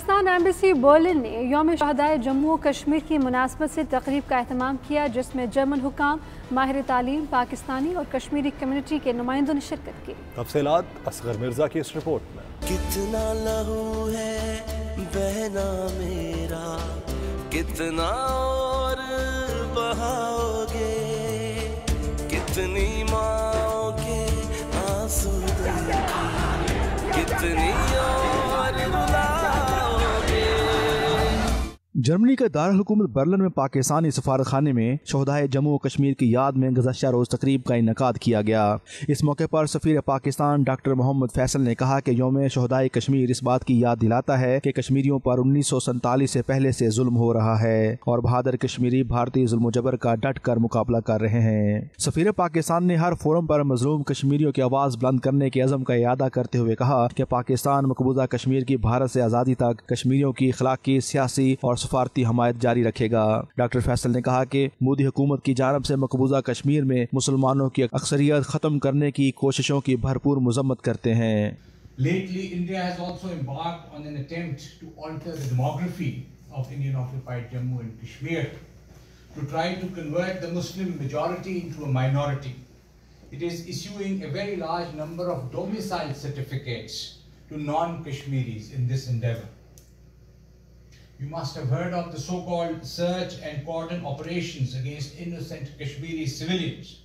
Pakistan embassy Berlin ने योम शहदाय जम्मू कश्मीर की मुनासबत से तकरीब का अहतमाम किया जिसमें जर्मन हुकाम माहिर तालीम पाकिस्तानी और कश्मीरी कम्युनिटी के नुमाइंदों ने शिरकत की। तफसीलात असगर मिर्ज़ा की इस रिपोर्ट में। कितना लहू है बहना मेरा कितना और बहाओगे कितनी माओ के आँसू कितनी जर्मनी के दारकूमत बर्लिन में पाकिस्तानी सफारत खाने में शहदाय जम्मू कश्मीर की याद में गुजशत रोज तकरीब का इनका किया गया। इस मौके पर सफीर पाकिस्तान डॉक्टर मोहम्मद फैसल ने कहा कि योम शहदाय कश्मीर इस बात की याद दिलाता है कि कश्मीरियों पर उन्नीस सौ सैंतालीस से पहले से जुल्म हो रहा है और बहादुर कश्मीरी भारतीय जुल्म जबर का डट कर मुकाबला कर रहे हैं। सफीर पाकिस्तान ने हर फोरम पर मजलूम कश्मीरियों की आवाज़ बुलंद करने के अजम का अदा करते हुए कहा कि पाकिस्तान मकबूजा कश्मीर की भारत से आज़ादी तक कश्मीरियों की अखलाकी सियासी और सफारती हमायत जारी रखेगा डॉक्टर फैसल ने कहा कि मोदी हुकूमत की जानब से मकबूजा कश्मीर में मुसलमानों की अक्सरियत खत्म करने की कोशिशों की भरपूर मजम्मत करते हैं Lately, India has also embarked on an attempt to alter the demography of Indian occupied Jammu and Kashmir to try to convert the Muslim majority into a minority. It is issuing a very large number of domicile certificates to non Kashmiris in this endeavor. You must have heard of the so called search and cordon operations against innocent Kashmiri civilians.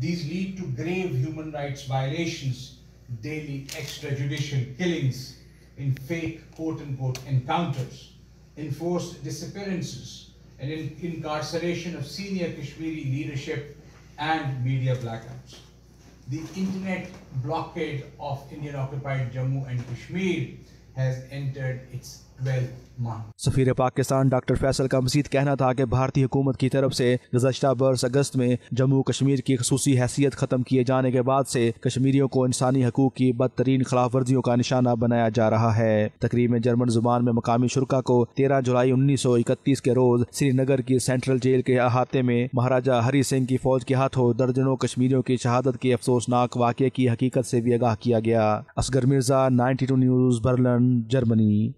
These lead to grave human rights violations, daily extrajudicial killings in fake quote unquote encounters, enforced disappearances, and in incarceration of senior Kashmiri leadership and media blackouts. The internet blockade of Indian occupied Jammu and Kashmir has entered its 12th सफीर Pakistan doctor Faisal का मजीद कहना था कि भारतीय हुकूमत की तरफ़ से गुजशत बरस अगस्त में जम्मू कश्मीर की खसूसी हैसियत ख़त्म किए जाने के बाद से कश्मीरियों को इंसानी हकूक की बदतरीन खिलाफ वर्जियों का निशाना बनाया जा रहा है। तकरीब में जर्मन ज़ुबान में मकामी शुरा को तेरह जुलाई उन्नीस सौ इकतीस के रोज श्रीनगर की सेंट्रल जेल के अहाते में महाराजा हरी सिंह की फौज के हाथों दर्जनों कश्मीरियों की शहादत के अफसोसनाक वाक़े की हकीकत से भी आगाह किया गया। Asghar Mirza, ninety two news, Berlin, Germany.